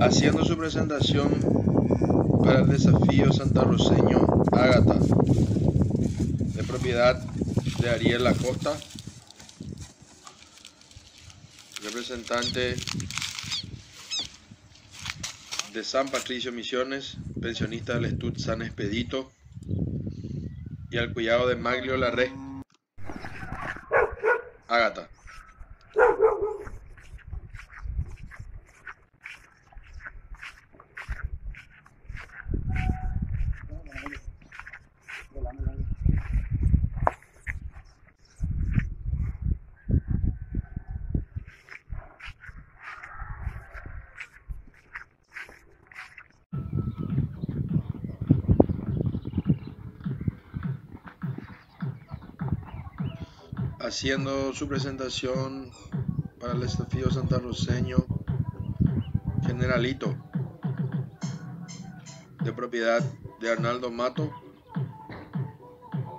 haciendo su presentación para el desafío santarroseño Ágata, de propiedad de Ariel Acosta, representante de San Patricio Misiones, pensionista del Estud San Expedito, y al cuidado de Maglio Larre. Ágata. Haciendo su presentación para el desafío santarroseño Generalito, de propiedad de Arnaldo Mato,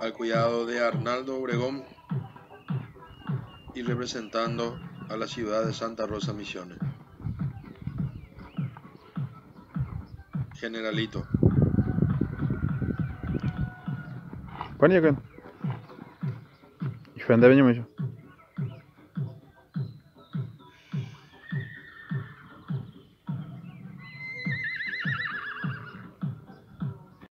al cuidado de Arnaldo Obregón y representando a la ciudad de Santa Rosa Misiones. Generalito. Nie myślał.